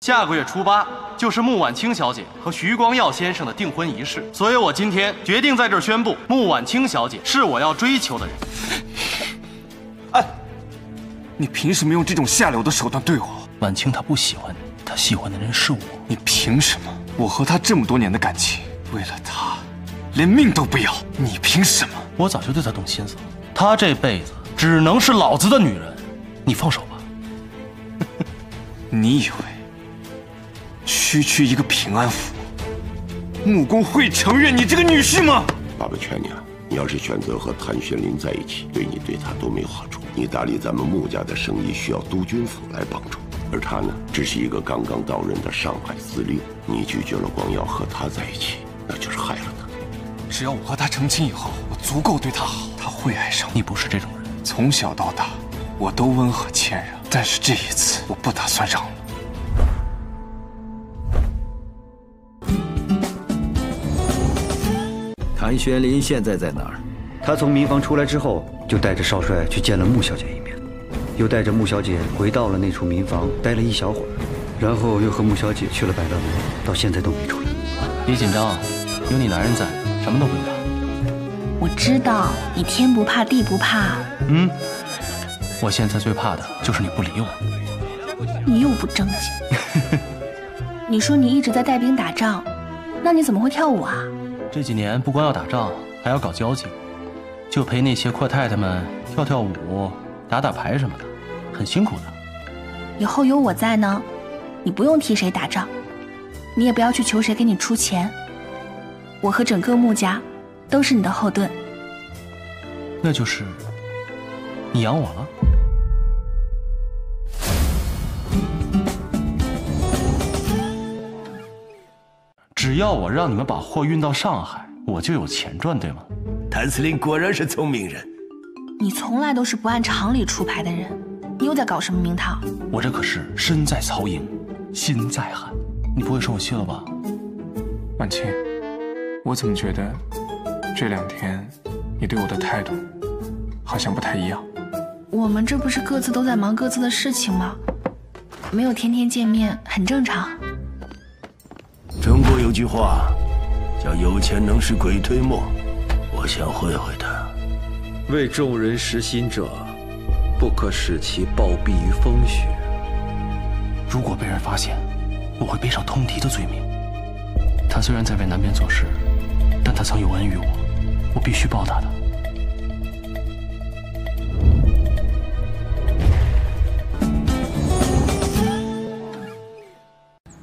下个月初八就是穆婉清小姐和徐光耀先生的订婚仪式，所以我今天决定在这儿宣布，穆婉清小姐是我要追求的人。哎，你凭什么用这种下流的手段对我？婉清她不喜欢你，她喜欢的人是我。你凭什么？我和她这么多年的感情，为了她，连命都不要。你凭什么？我早就对她动心思了，她这辈子只能是老子的女人。你放手吧。你以为？区区一个平安府，穆公会承认你这个女婿吗？爸爸劝你啊，你要是选择和谭玄林在一起，对你对他都没有好处。你打理咱们穆家的生意需要督军府来帮助，而他呢，只是一个刚刚到任的上海司令。你拒绝了光耀和他在一起，那就是害了他。只要我和他成亲以后，我足够对他好，他会爱上你。不是这种人，从小到大，我都温和谦让，但是这一次，我不打算让谭玄林现在在哪儿？他从民房出来之后，就带着少帅去见了穆小姐一面，又带着穆小姐回到了那处民房待了一小会儿，然后又和穆小姐去了百乐门，到现在都没出来。别紧张，有你男人在，什么都不用怕。我知道你天不怕地不怕。嗯，我现在最怕的就是你不理我。你又不正经。你说你一直在带兵打仗，那你怎么会跳舞啊？这几年不光要打仗，还要搞交际，就陪那些阔太太们跳跳舞、打打牌什么的，很辛苦的。以后有我在呢，你不用替谁打仗，你也不要去求谁给你出钱。我和整个穆家都是你的后盾。那就是你养我了。只要我让你们把货运到上海，我就有钱赚，对吗？谭司令果然是聪明人。你从来都是不按常理出牌的人，你又在搞什么名堂？我这可是身在曹营，心在汉，你不会生我气了吧？婉清，我怎么觉得这两天你对我的态度好像不太一样？我们这不是各自都在忙各自的事情吗？没有天天见面，很正常。中国有句话，叫“有钱能使鬼推磨”，我想会会他。为众人实心者，不可使其暴毙于风雪。如果被人发现，我会背上通敌的罪名。他虽然在为南边做事，但他曾有恩于我，我必须报答他。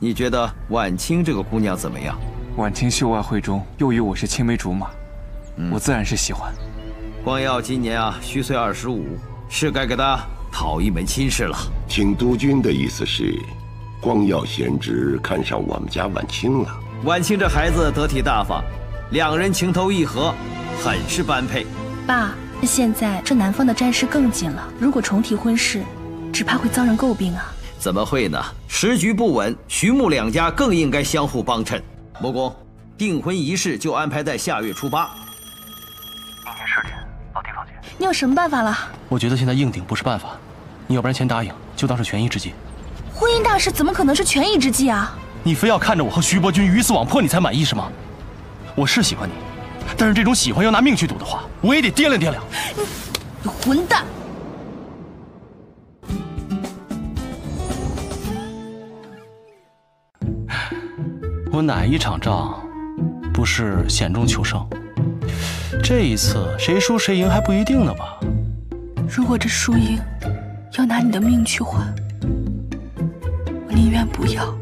你觉得婉清这个姑娘怎么样？婉清秀外慧中，又与我是青梅竹马，我自然是喜欢。光耀今年啊虚岁二十五，是该给他讨一门亲事了。请督军的意思是，光耀贤侄看上我们家婉清了。婉清这孩子得体大方，两人情投意合，很是般配。爸，现在这南方的战事更紧了，如果重提婚事，只怕会遭人诟病啊。怎么会呢？时局不稳，徐穆两家更应该相互帮衬。穆公，订婚仪式就安排在下月初八。明天十点老地方见。你有什么办法了？我觉得现在硬顶不是办法，你要不然先答应，就当是权宜之计。婚姻大事怎么可能是权宜之计啊？你非要看着我和徐伯君鱼死网破你才满意是吗？我是喜欢你，但是这种喜欢要拿命去赌的话，我也得掂量掂量。你，你混蛋！哪一场仗不是险中求胜？这一次谁输谁赢还不一定呢吧？如果这输赢要拿你的命去换，我宁愿不要。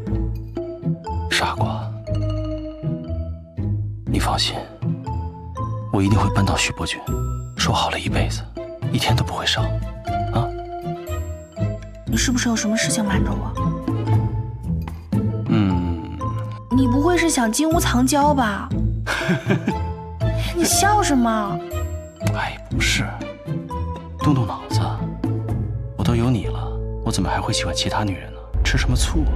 傻瓜，你放心，我一定会扳倒徐伯君。说好了一辈子，一天都不会少。啊？你是不是有什么事情瞒着我？不会是想金屋藏娇吧？你笑什么？哎，不是，动动脑子，我都有你了，我怎么还会喜欢其他女人呢？吃什么醋啊？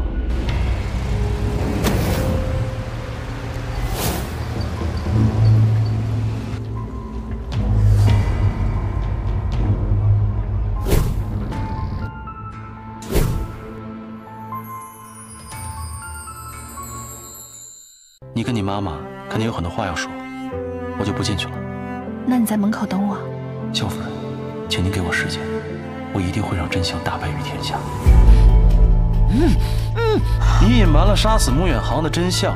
你跟你妈妈肯定有很多话要说，我就不进去了。那你在门口等我。秀芬，请您给我时间，我一定会让真相大白于天下。嗯嗯，你隐瞒了杀死穆远航的真相，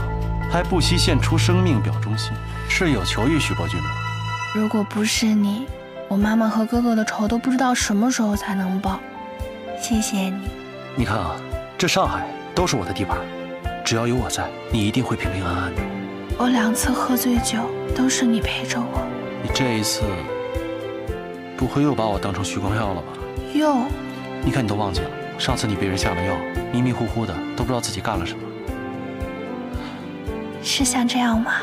还不惜献出生命表忠心，是有求于徐伯君吗？如果不是你，我妈妈和哥哥的仇都不知道什么时候才能报。谢谢你。你看啊，这上海都是我的地盘，只要有我在，你一定会平平安安的。我两次喝醉酒都是你陪着我。你这一次不会又把我当成徐光耀了吧？又？你看你都忘记了，上次你被人下了药，迷迷糊糊的，都不知道自己干了什么。是像这样吗？